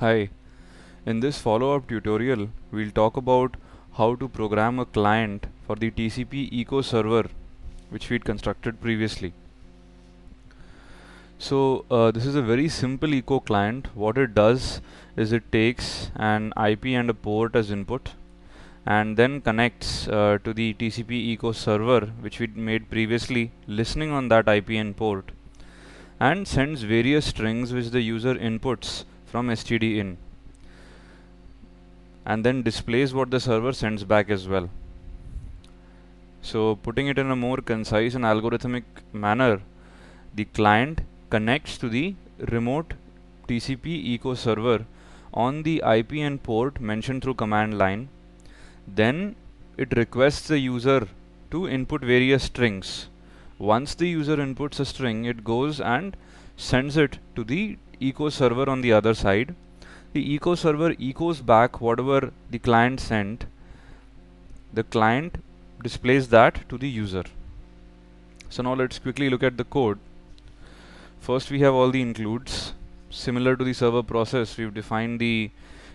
Hi, in this follow-up tutorial we'll talk about how to program a client for the TCP echo server which we'd constructed previously. So uh, this is a very simple echo client. What it does is it takes an IP and a port as input and then connects uh, to the TCP echo server which we made previously listening on that IP and port and sends various strings which the user inputs from std in and then displays what the server sends back as well. So putting it in a more concise and algorithmic manner, the client connects to the remote TCP echo server on the IP and port mentioned through command line. Then it requests the user to input various strings. Once the user inputs a string, it goes and sends it to the echo server on the other side. The echo server echoes back whatever the client sent. The client displays that to the user. So now let's quickly look at the code. First we have all the includes. Similar to the server process we've defined the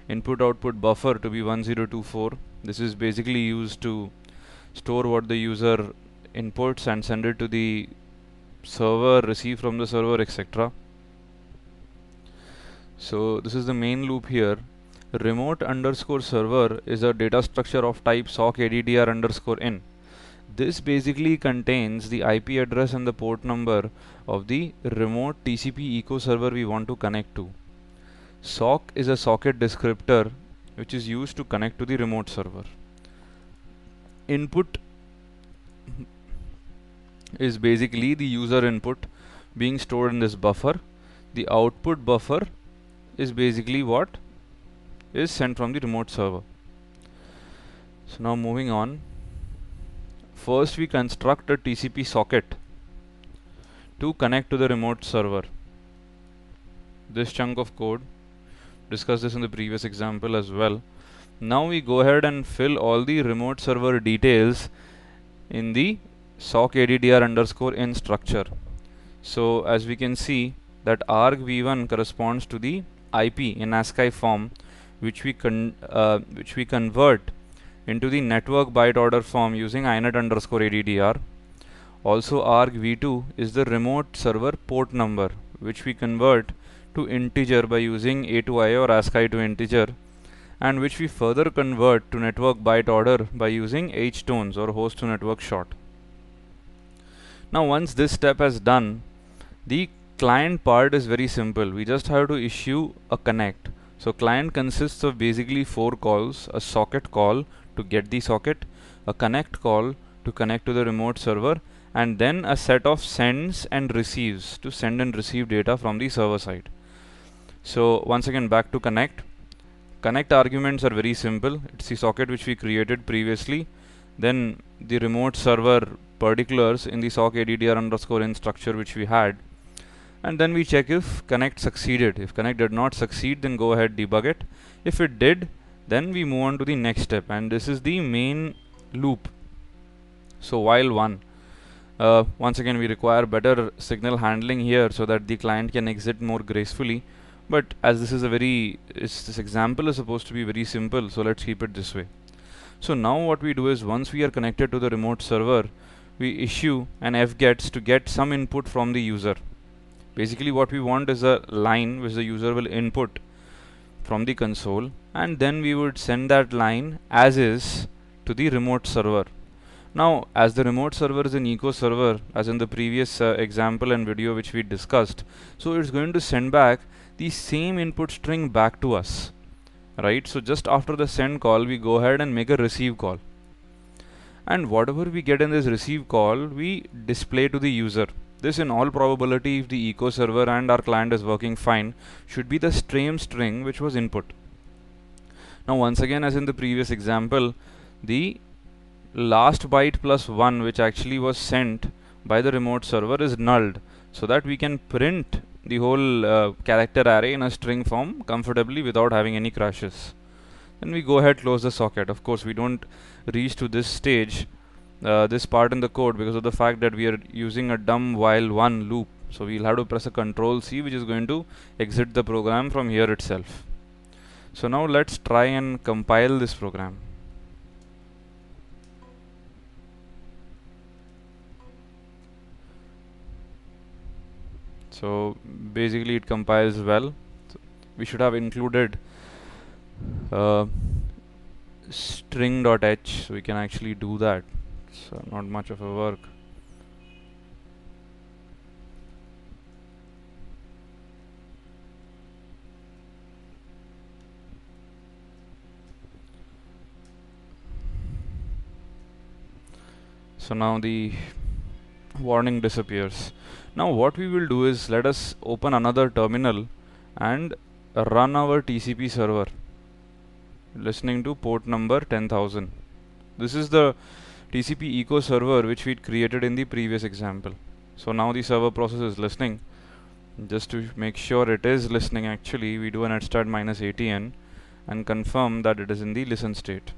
input output buffer to be 1024 this is basically used to store what the user inputs and send it to the server receive from the server etc so this is the main loop here. Remote underscore server is a data structure of type sock addr underscore in. This basically contains the IP address and the port number of the remote TCP echo server we want to connect to. Sock is a socket descriptor which is used to connect to the remote server. Input is basically the user input being stored in this buffer. The output buffer is basically what is sent from the remote server. So now moving on. First we construct a TCP socket to connect to the remote server. This chunk of code, discussed this in the previous example as well. Now we go ahead and fill all the remote server details in the sock addr underscore in structure. So as we can see that argv1 corresponds to the IP in ASCII form which we uh, which we convert into the network byte order form using inet underscore addr. Also argv2 is the remote server port number which we convert to integer by using A2I or ASCII to integer and which we further convert to network byte order by using htons or host to network short. Now once this step has done, the client part is very simple. We just have to issue a connect. So client consists of basically four calls a socket call to get the socket a connect call to connect to the remote server and then a set of sends and receives to send and receive data from the server side. So once again back to connect. Connect arguments are very simple. It's the socket which we created previously. Then the remote server particulars in the sock addr underscore in structure which we had and then we check if connect succeeded. If connect did not succeed then go ahead debug it. If it did then we move on to the next step. And this is the main loop. So while one. Uh, once again we require better signal handling here so that the client can exit more gracefully. But as this is a very this example is supposed to be very simple so let's keep it this way. So now what we do is once we are connected to the remote server we issue an fgets to get some input from the user basically what we want is a line which the user will input from the console and then we would send that line as is to the remote server. Now as the remote server is an echo server as in the previous uh, example and video which we discussed so it's going to send back the same input string back to us right? So just after the send call we go ahead and make a receive call. And whatever we get in this receive call we display to the user this in all probability if the echo server and our client is working fine should be the stream string which was input. Now once again as in the previous example the last byte plus 1 which actually was sent by the remote server is nulled so that we can print the whole uh, character array in a string form comfortably without having any crashes. Then we go ahead close the socket. Of course we don't reach to this stage uh, this part in the code because of the fact that we are using a dumb while one loop. So we'll have to press a control C which is going to exit the program from here itself. So now let's try and compile this program. So basically it compiles well. So we should have included uh, string.h so we can actually do that so uh, not much of a work. So now the warning disappears. Now what we will do is let us open another terminal and run our TCP server listening to port number 10000 this is the TCP echo server which we created in the previous example. So now the server process is listening. Just to make sure it is listening actually we do an netstat minus atn and confirm that it is in the listen state.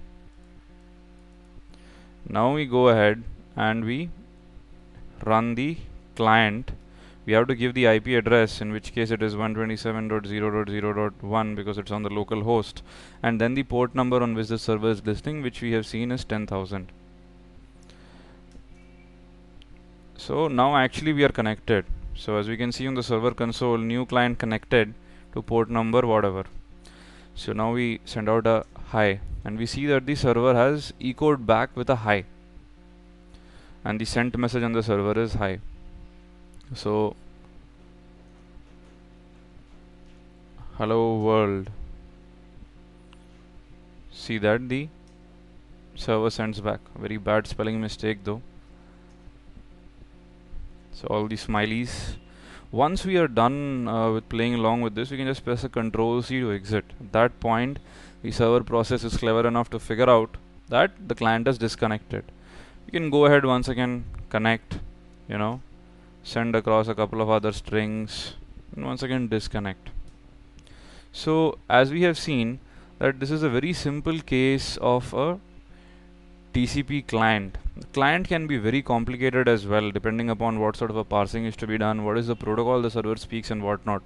Now we go ahead and we run the client. We have to give the IP address in which case it is 127.0.0.1 because it's on the local host. And then the port number on which the server is listening which we have seen is 10,000 so now actually we are connected. So as we can see on the server console new client connected to port number whatever. So now we send out a hi and we see that the server has echoed back with a hi. And the sent message on the server is hi. So hello world. See that the server sends back. Very bad spelling mistake though so all these smileys. Once we are done uh, with playing along with this we can just press a control C to exit. At that point the server process is clever enough to figure out that the client is disconnected. You can go ahead once again connect you know send across a couple of other strings and once again disconnect. So as we have seen that this is a very simple case of a TCP client client can be very complicated as well depending upon what sort of a parsing is to be done what is the protocol the server speaks and whatnot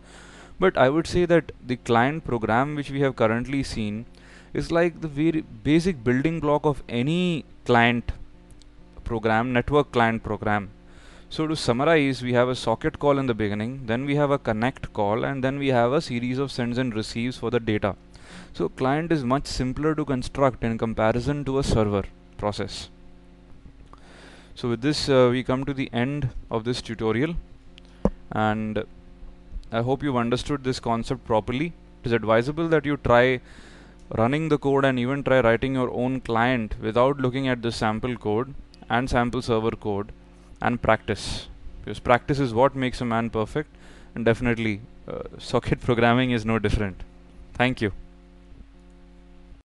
but I would say that the client program which we have currently seen is like the very basic building block of any client program, network client program. So to summarize, we have a socket call in the beginning, then we have a connect call, and then we have a series of sends and receives for the data. So client is much simpler to construct in comparison to a server process. So with this, uh, we come to the end of this tutorial, and I hope you've understood this concept properly. It is advisable that you try running the code and even try writing your own client without looking at the sample code and sample server code and practice because practice is what makes a man perfect and definitely uh, socket programming is no different thank you